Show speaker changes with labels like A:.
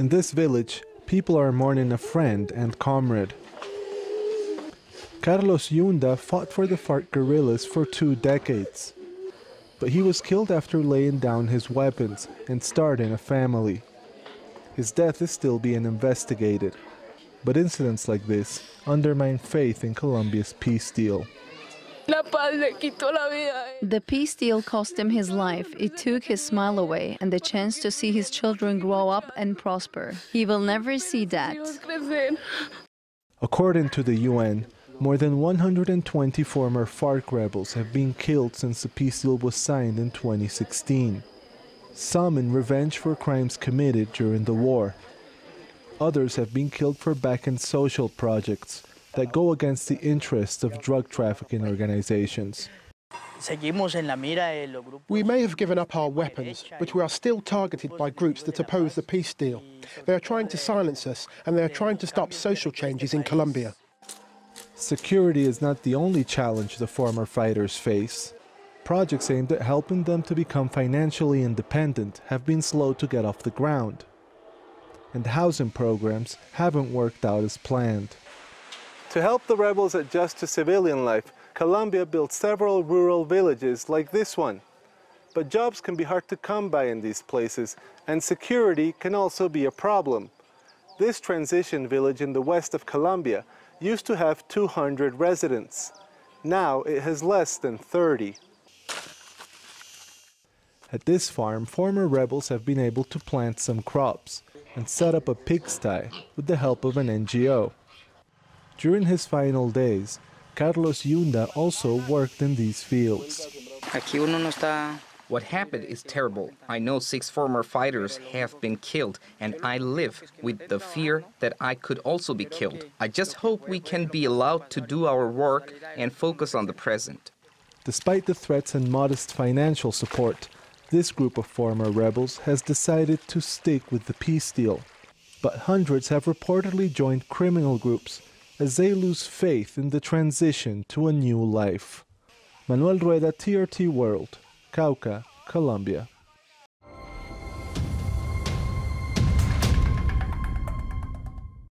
A: In this village, people are mourning a friend and comrade. Carlos Yunda fought for the FARC guerrillas for two decades. But he was killed after laying down his weapons and starting a family. His death is still being investigated. But incidents like this undermine faith in Colombia's peace deal.
B: The peace deal cost him his life. It took his smile away and the chance to see his children grow up and prosper. He will never see that.
A: According to the UN, more than 120 former FARC rebels have been killed since the peace deal was signed in 2016. Some in revenge for crimes committed during the war. Others have been killed for back-end social projects that go against the interests of drug trafficking organizations.
C: We may have given up our weapons, but we are still targeted by groups that oppose the peace deal. They are trying to silence us, and they are trying to stop social changes in Colombia.
A: Security is not the only challenge the former fighters face. Projects aimed at helping them to become financially independent have been slow to get off the ground. And housing programs haven't worked out as planned. To help the rebels adjust to civilian life, Colombia built several rural villages like this one. But jobs can be hard to come by in these places, and security can also be a problem. This transition village in the west of Colombia used to have 200 residents. Now it has less than 30. At this farm, former rebels have been able to plant some crops and set up a pigsty with the help of an NGO. During his final days, Carlos Yunda also worked in these fields.
D: What happened is terrible. I know six former fighters have been killed, and I live with the fear that I could also be killed. I just hope we can be allowed to do our work and focus on the present.
A: Despite the threats and modest financial support, this group of former rebels has decided to stick with the peace deal. But hundreds have reportedly joined criminal groups as they lose faith in the transition to a new life. Manuel Rueda, TRT World, Cauca, Colombia.